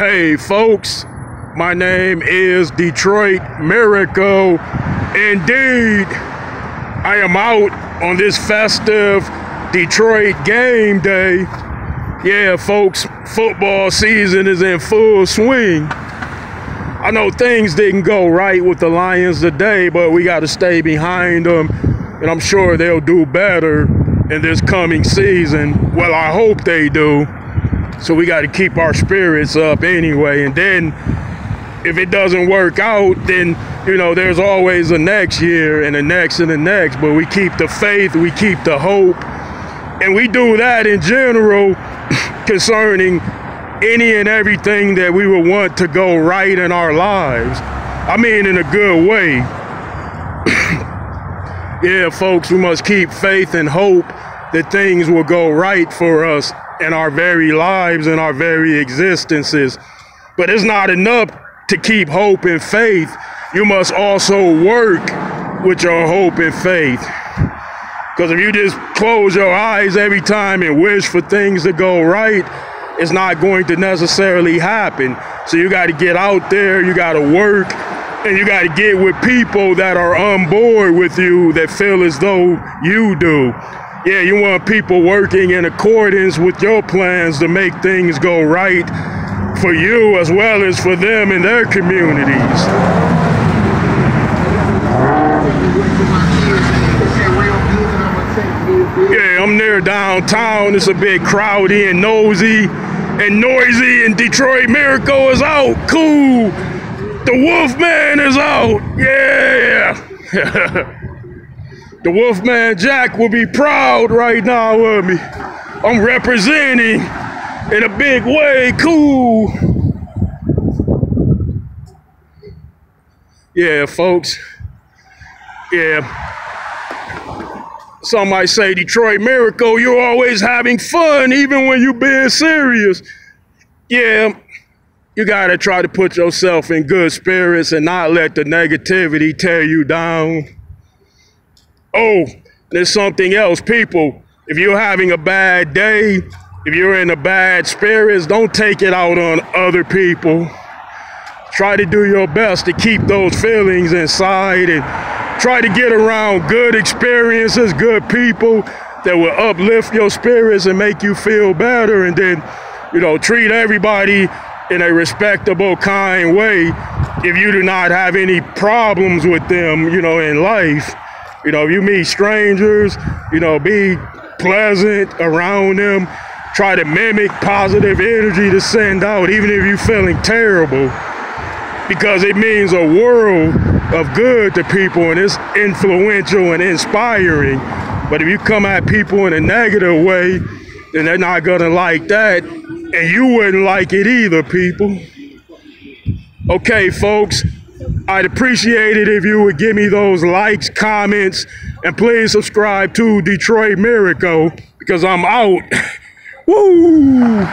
Hey, folks, my name is Detroit Miracle. Indeed, I am out on this festive Detroit game day. Yeah, folks, football season is in full swing. I know things didn't go right with the Lions today, but we got to stay behind them, and I'm sure they'll do better in this coming season. Well, I hope they do. So we got to keep our spirits up anyway. And then if it doesn't work out, then, you know, there's always the next year and the next and the next. But we keep the faith, we keep the hope. And we do that in general concerning any and everything that we would want to go right in our lives. I mean, in a good way. yeah, folks, we must keep faith and hope that things will go right for us in our very lives and our very existences. But it's not enough to keep hope and faith. You must also work with your hope and faith. Because if you just close your eyes every time and wish for things to go right, it's not going to necessarily happen. So you got to get out there, you got to work, and you got to get with people that are on board with you that feel as though you do yeah, you want people working in accordance with your plans to make things go right for you as well as for them and their communities. Yeah, I'm near downtown. It's a bit crowdy and nosy and noisy, and Detroit Miracle is out. Cool. The Wolfman is out. Yeah. The Wolfman Jack will be proud right now of me. I'm representing in a big way. Cool. Yeah, folks. Yeah. Some might say, Detroit Miracle, you're always having fun, even when you're being serious. Yeah, you got to try to put yourself in good spirits and not let the negativity tear you down. Oh, there's something else. People, if you're having a bad day, if you're in a bad spirits, don't take it out on other people. Try to do your best to keep those feelings inside and try to get around good experiences, good people that will uplift your spirits and make you feel better. And then, you know, treat everybody in a respectable, kind way if you do not have any problems with them, you know, in life. You know, if you meet strangers, you know, be pleasant around them. Try to mimic positive energy to send out, even if you're feeling terrible, because it means a world of good to people and it's influential and inspiring. But if you come at people in a negative way, then they're not gonna like that, and you wouldn't like it either, people. Okay, folks, I'd appreciate it if you would give me those likes, comments, and please subscribe to Detroit Miracle because I'm out. Woo!